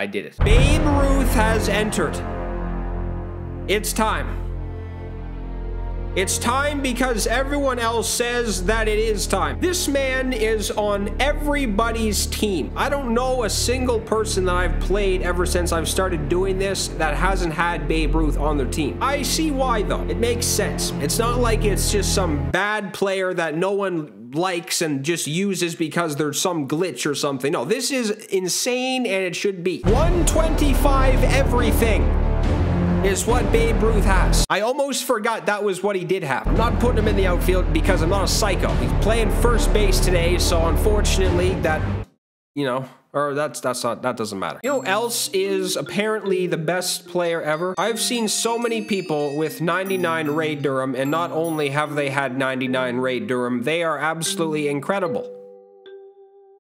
I did it. Babe Ruth has entered. It's time. It's time because everyone else says that it is time. This man is on everybody's team. I don't know a single person that I've played ever since I've started doing this that hasn't had Babe Ruth on their team. I see why though. It makes sense. It's not like it's just some bad player that no one likes and just uses because there's some glitch or something. No, this is insane and it should be. 125 everything is what Babe Ruth has. I almost forgot that was what he did have. I'm not putting him in the outfield because I'm not a psycho. He's playing first base today, so unfortunately that, you know, or that's that's not that doesn't matter. You know else is apparently the best player ever? I've seen so many people with 99 Ray Durham, and not only have they had 99 Ray Durham, they are absolutely incredible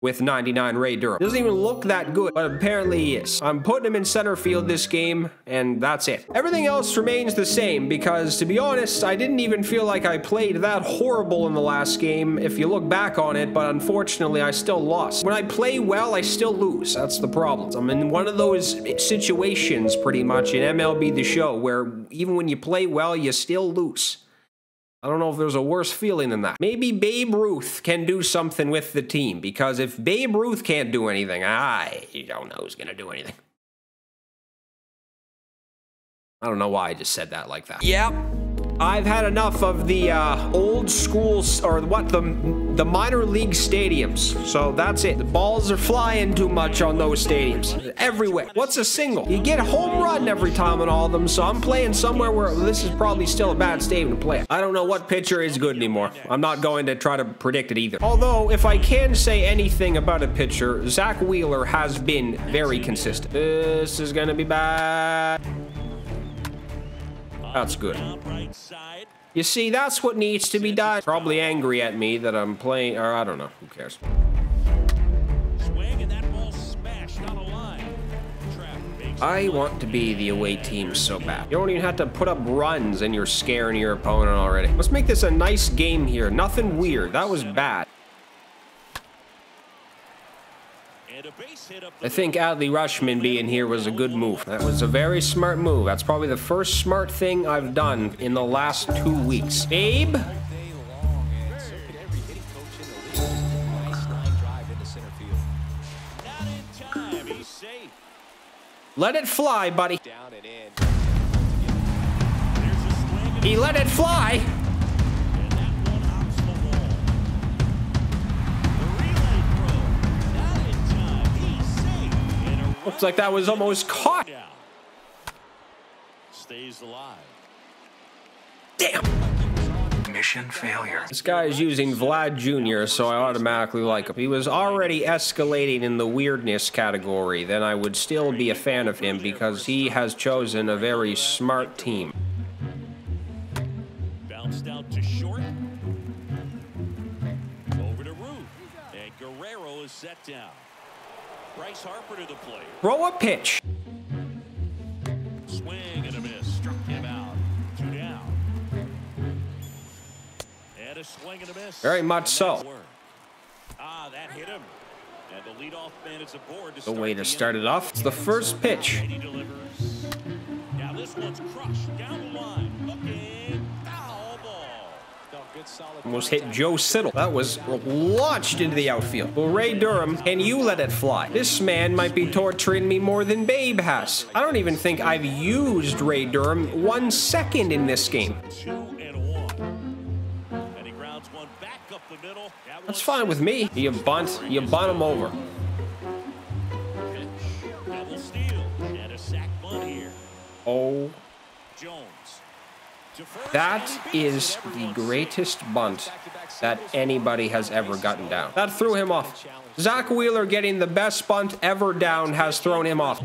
with 99 Ray Durham. Doesn't even look that good, but apparently he is. I'm putting him in center field this game, and that's it. Everything else remains the same, because to be honest, I didn't even feel like I played that horrible in the last game, if you look back on it, but unfortunately, I still lost. When I play well, I still lose. That's the problem. I'm in one of those situations, pretty much, in MLB The Show, where even when you play well, you still lose. I don't know if there's a worse feeling than that. Maybe Babe Ruth can do something with the team because if Babe Ruth can't do anything, I don't know who's going to do anything. I don't know why I just said that like that. Yep. I've had enough of the uh, old school, or what, the, the minor league stadiums. So that's it. The balls are flying too much on those stadiums. Everywhere. What's a single? You get a home run every time on all of them, so I'm playing somewhere where this is probably still a bad stadium to play. I don't know what pitcher is good anymore. I'm not going to try to predict it either. Although, if I can say anything about a pitcher, Zack Wheeler has been very consistent. This is to be bad. That's good. You see, that's what needs to be done. Probably angry at me that I'm playing, or I don't know. Who cares? I want to be the away team so bad. You don't even have to put up runs and you're scaring your opponent already. Let's make this a nice game here. Nothing weird. That was bad. I think Adley Rutschman being here was a good move. That was a very smart move. That's probably the first smart thing I've done in the last two weeks. Abe? Let it fly, buddy. He let it fly. Looks like that was almost caught. Stays alive. Damn. Mission failure. This guy is using Vlad Jr., so I automatically like him. He was already escalating in the weirdness category, then I would still be a fan of him because he has chosen a very smart team. Bounced out to short. Over to Ruth. And Guerrero is set down. Bryce Harper to the plate. Throw a pitch. Swing and a miss. Struck him out. Two down. And a swing and a miss. Very much so. Ah, that hit him. And the leadoff man is aboard the way to start it off. It's the first pitch. Now this one's crushed down the line. Almost hit Joe Siddle. That was launched into the outfield. Well, Ray Durham, can you let it fly? This man might be torturing me more than Babe has. I don't even think I've used Ray Durham one second in this game. That's fine with me. You bunt, you bunt him over. Oh that is the greatest bunt that anybody has ever gotten down. That threw him off. Zack Wheeler getting the best bunt ever down has thrown him off.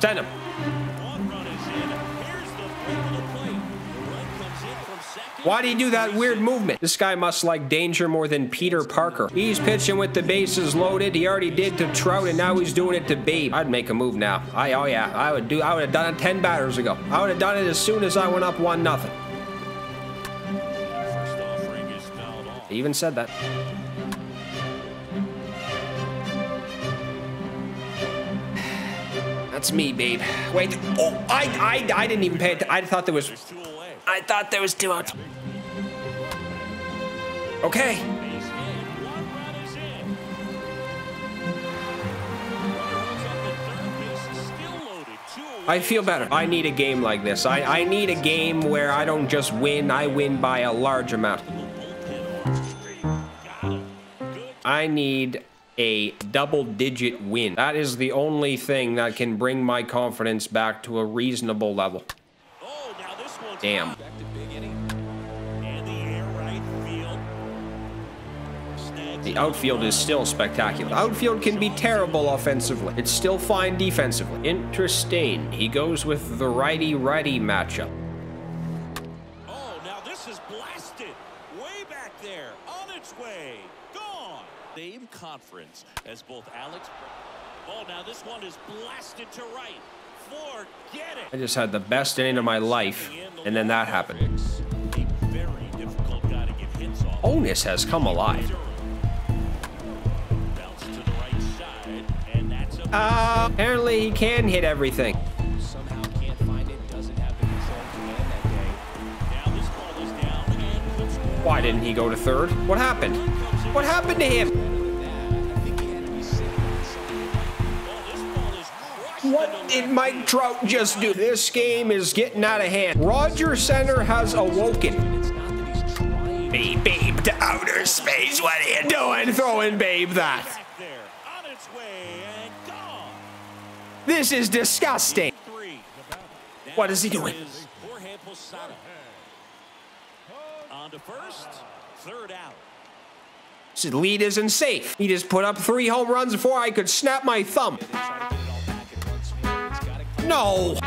Send him. Why do he do that weird movement? This guy must like danger more than Peter Parker. He's pitching with the bases loaded. He already did to Trout, and now he's doing it to Babe. I'd make a move now. I oh yeah, I would do. I would have done it 10 batters ago. I would have done it as soon as I went up one nothing. He even said that. That's me, babe. Wait. Oh, I, I, I didn't even pay. I thought there was I thought there was two outs. Okay. I feel better. I need a game like this. I, I need a game where I don't just win, I win by a large amount. I need a double-digit win. That is the only thing that can bring my confidence back to a reasonable level. Damn. The outfield is still spectacular. Outfield can be terrible offensively. It's still fine defensively. Interesting. He goes with the righty-righty matchup. Oh, now this is blasted. Way back there. On its way. Gone. Same conference as both Alex... Oh, now this one is blasted to right. Forget it. I just had the best inning of my life, and then that happened. Onus has come alive. Uh, apparently he can hit everything. Somehow can't find it, doesn't have the control command that day. Now this ball is down and puts Why didn't he go to third? What happened? What happened to him? What did Mike Trout just do? This game is getting out of hand. Roger Center has awoken. Babe, babe, to outer space. What are you doing throwing Babe that? This is disgusting. What is he doing? On to first. Third out. Lead isn't safe. He just put up three home runs before I could snap my thumb. Out.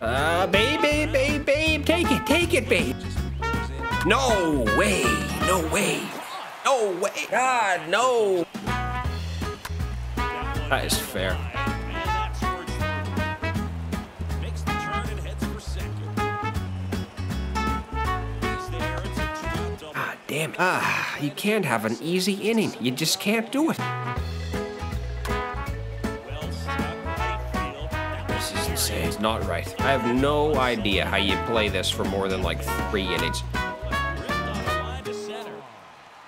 Uh, babe, babe, babe, take it, take it, babe. No way, no way, no way. God, no. That is fair. God damn it. Ah, you can't have an easy inning. You just can't do it. Not right. I have no idea how you play this for more than like three innings. ripped on the line to center.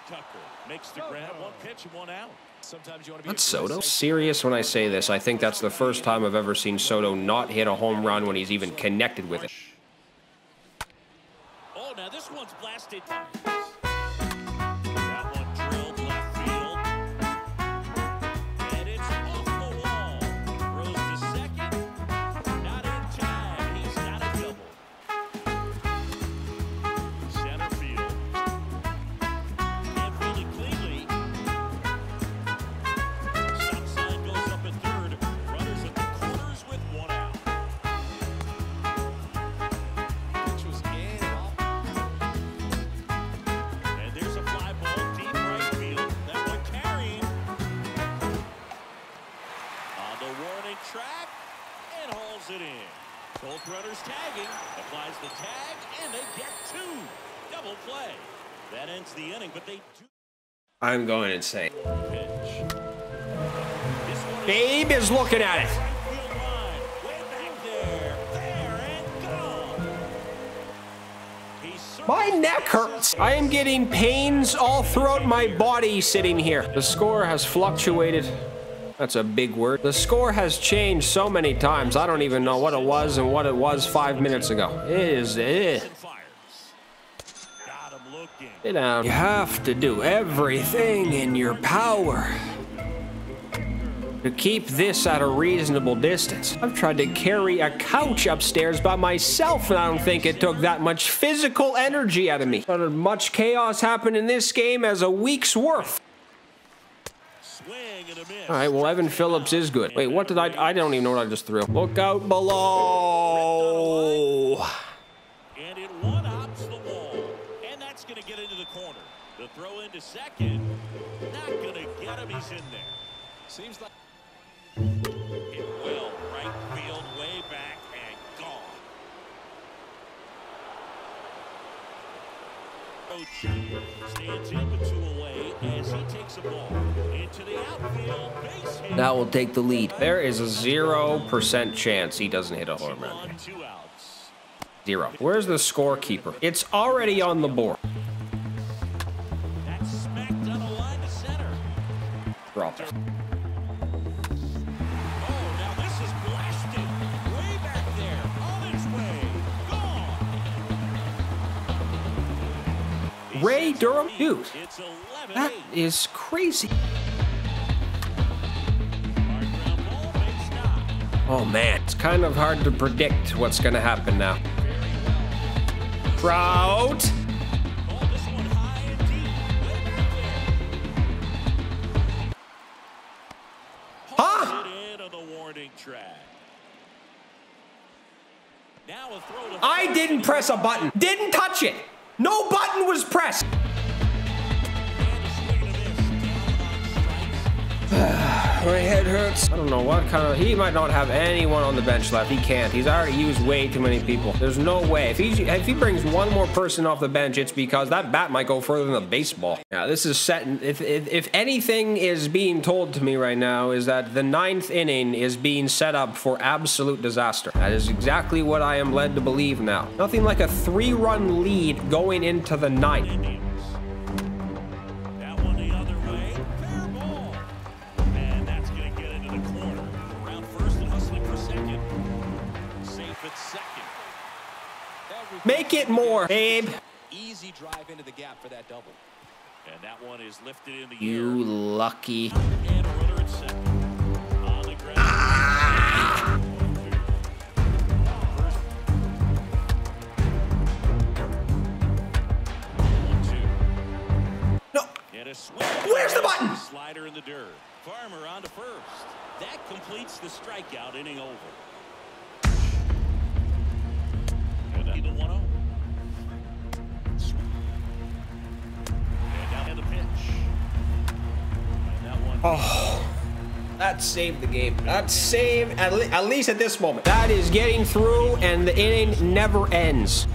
Tucker makes the grab. One pitch and one out. Sometimes you want to be That's Soto. Serious when I say this. I think that's the first time I've ever seen Soto not hit a home run when he's even connected with it. Oh, now this one's blasted. Both runners tagging. Applies the tag and they get two. Double play. That ends the inning, but they do I'm going insane. pitch. This one Babe is looking at it. right field line. Way back there. There and gone. He My neck hurts. I am getting pains all throughout my body sitting here. The score has fluctuated. That's a big word. The score has changed so many times. I don't even know what it was and what it was five minutes ago. It is. Looking. Sit down. You have to do everything in your power to keep this at a reasonable distance. I've tried to carry a couch upstairs by myself, and I don't think it took that much physical energy out of me. As much chaos happened in this game as a week's worth. Swing and a miss. All right, well, Evan Phillips is good. Wait, what did I? I don't even know what I just threw. Look out below. And it one hops the wall. And that's going to get into the corner. The throw into second. Not going to get him. He's in there. Seems like approach. Stands in with two away as he takes a ball into the outfield. Base hit. That will take the lead. There is a 0% chance he doesn't hit a home run. Zero. Where's the scorekeeper? It's already on the board. Drop it. Ray Durham? Dude, that is crazy. Oh man, it's kind of hard to predict what's going to happen now. Trout. Huh? I didn't press a button. Didn't touch it. No button was pressed. My head hurts. I don't know what kind of. He might not have anyone on the bench left. He can't. He's already used way too many people. There's no way. If he if he brings one more person off the bench, it's because that bat might go further than a baseball. Yeah, this is set. If if, if anything is being told to me right now is that the ninth inning is being set up for absolute disaster. That is exactly what I am led to believe now. Nothing like a three-run lead going into the ninth. Everything Make it more, babe. Easy drive into the gap for that double. And that one is lifted in the You air. lucky. And a runner at second. On the ground. First. One, two. No. A swing. Where's the button? Slider in the dirt. Farmer on to first. That completes the strikeout inning over. And the 1 0. Oh, that saved the game. That saved, at, le- at least at this moment. That is getting through, and the inning never ends.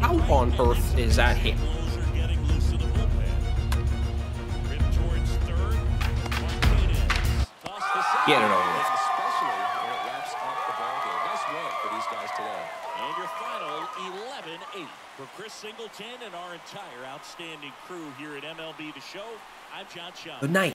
How on earth is that hit? Closer getting loose in the bullpen. Rip towards third. Martinez. Toss to second. Get it over with. Especially when it wraps up the ball game. Nice win for these guys today. And your final 11-8 for Chris Singleton and our entire outstanding crew here at MLB The Show. I'm Jon Sciambi. Good night.